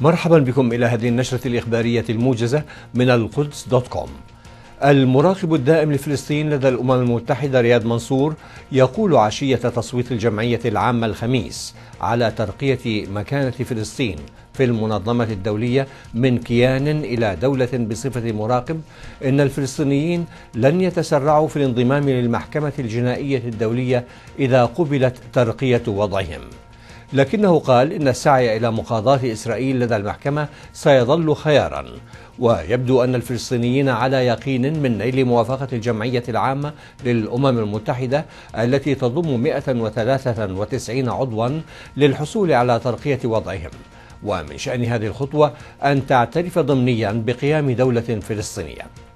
مرحبا بكم إلى هذه النشرة الإخبارية الموجزة من القدس دوت كوم. المراقب الدائم لفلسطين لدى الأمم المتحدة رياض منصور يقول عشية تصويت الجمعية العامة الخميس على ترقية مكانة فلسطين في المنظمة الدولية من كيان إلى دولة بصفة مراقب إن الفلسطينيين لن يتسرعوا في الانضمام للمحكمة الجنائية الدولية إذا قبلت ترقية وضعهم. لكنه قال إن السعي إلى مقاضاة إسرائيل لدى المحكمة سيظل خيارا. ويبدو أن الفلسطينيين على يقين من نيل موافقة الجمعية العامة للأمم المتحدة التي تضم 193 عضوا للحصول على ترقية وضعهم. ومن شأن هذه الخطوة أن تعترف ضمنيا بقيام دولة فلسطينية.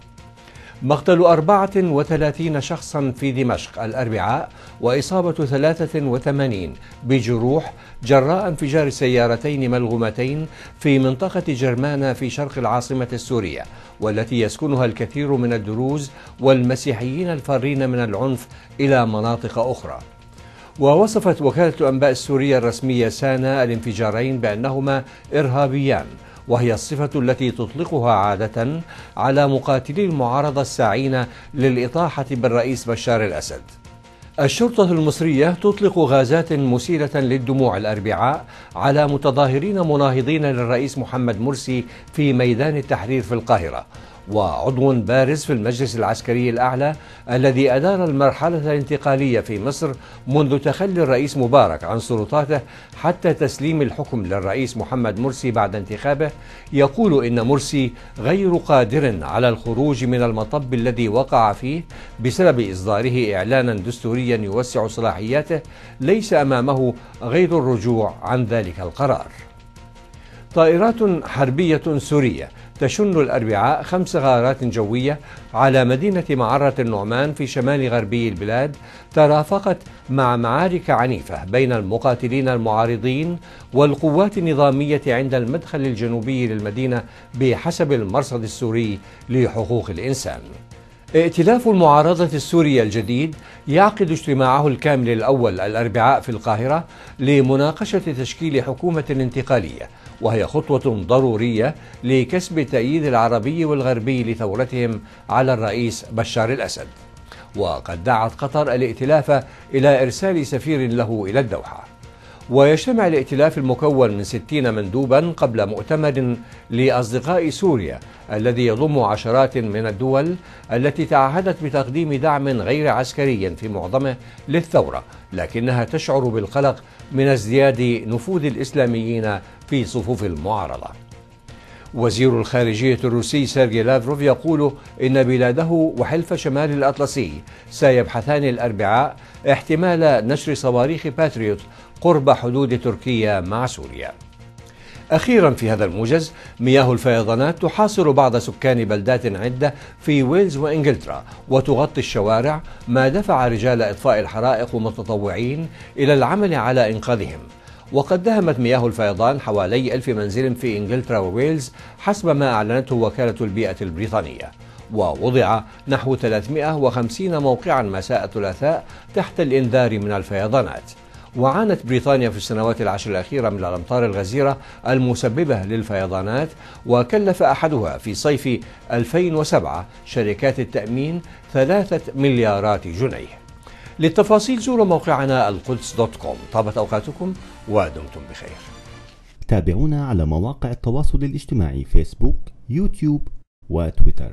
مقتل 34 شخصا في دمشق الأربعاء وإصابة 83 بجروح جراء انفجار سيارتين ملغومتين في منطقة جرمانة في شرق العاصمة السورية والتي يسكنها الكثير من الدروز والمسيحيين الفارين من العنف إلى مناطق أخرى. ووصفت وكالة أنباء السورية الرسمية سانا الانفجارين بأنهما إرهابيان وهي الصفة التي تطلقها عادة على مقاتلي المعارضة الساعين للإطاحة بالرئيس بشار الأسد. الشرطة المصرية تطلق غازات مسيلة للدموع الأربعاء على متظاهرين مناهضين للرئيس محمد مرسي في ميدان التحرير في القاهرة. وعضو بارز في المجلس العسكري الأعلى الذي أدار المرحلة الانتقالية في مصر منذ تخلي الرئيس مبارك عن سلطاته حتى تسليم الحكم للرئيس محمد مرسي بعد انتخابه. يقول إن مرسي غير قادر على الخروج من المطب الذي وقع فيه بسبب إصداره إعلانا دستوريا يوسع صلاحياته ليس أمامه غير الرجوع عن ذلك القرار. طائرات حربية سورية تشن الأربعاء خمس غارات جوية على مدينة معرة النعمان في شمال غربي البلاد ترافقت مع معارك عنيفة بين المقاتلين المعارضين والقوات النظامية عند المدخل الجنوبي للمدينة بحسب المرصد السوري لحقوق الإنسان. ائتلاف المعارضة السورية الجديد يعقد اجتماعه الكامل الأول الأربعاء في القاهرة لمناقشة تشكيل حكومة انتقالية وهي خطوة ضرورية لكسب تأييد العربي والغربي لثورتهم على الرئيس بشار الأسد. وقد دعت قطر الائتلاف إلى إرسال سفير له إلى الدوحة. ويجتمع الائتلاف المكون من ستين مندوبا قبل مؤتمر لأصدقاء سوريا الذي يضم عشرات من الدول التي تعهدت بتقديم دعم غير عسكري في معظمه للثورة لكنها تشعر بالقلق من ازدياد نفوذ الإسلاميين في صفوف المعارضة. وزير الخارجية الروسي سيرجي لافروف يقول إن بلاده وحلف شمال الأطلسي سيبحثان الأربعاء احتمال نشر صواريخ باتريوت قرب حدود تركيا مع سوريا. أخيرا في هذا الموجز مياه الفيضانات تحاصر بعض سكان بلدات عدة في ويلز وإنجلترا وتغطي الشوارع ما دفع رجال إطفاء الحرائق ومتطوعين إلى العمل على إنقاذهم. وقد دهمت مياه الفيضان حوالي ألف منزل في إنجلترا وويلز حسب ما أعلنته وكالة البيئة البريطانية. ووضع نحو 350 موقعا مساء الثلاثاء تحت الإنذار من الفيضانات. وعانت بريطانيا في السنوات العشر الأخيرة من الأمطار الغزيرة المسببة للفيضانات وكلف أحدها في صيف 2007 شركات التأمين ثلاثة مليارات جنيه. للتفاصيل زوروا موقعنا القدس دوت كوم. طابت أوقاتكم ودمتم بخير. تابعونا على مواقع التواصل الاجتماعي فيسبوك يوتيوب وتويتر.